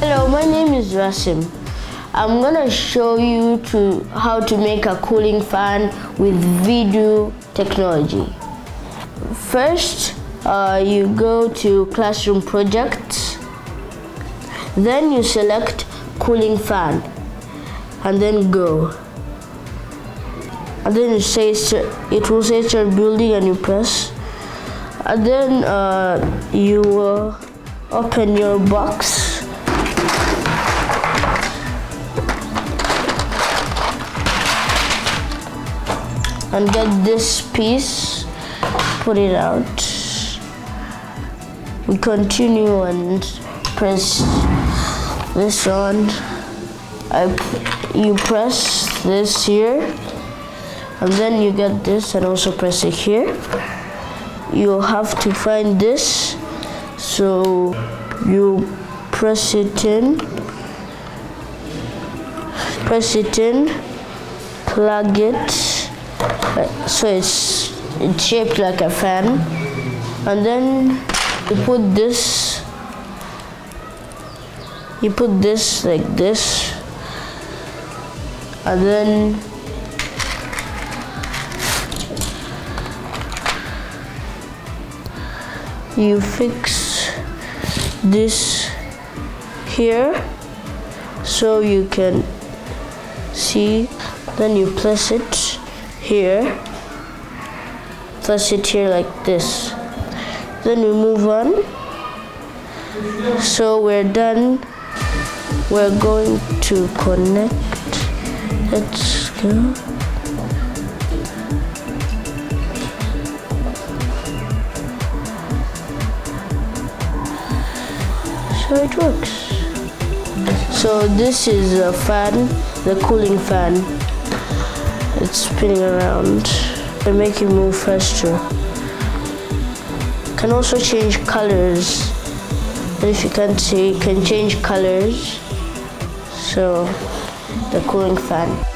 Hello, my name is Rasim. I'm gonna show you to how to make a cooling fan with WeDo technology. First, uh, you go to classroom projects, then you select cooling fan, and then go. And then it says it will say start building, and you press. And then uh, you uh, open your box and get this piece, put it out. We continue and press this on. I, you press this here, and then you get this and also press it here. You have to find this, so you press it in, press it in, plug it, so it's it's shaped like a fan. And then you put this. You put this like this. And then you fix this here so you can see. Then you place it here. Place it here like this. Then we move on. So we're done. We're going to connect. Let's go so it works so this is a fan the cooling fan it's spinning around and make it move faster. Can also change colors. And if you can't see, can change colors. So the cooling fan.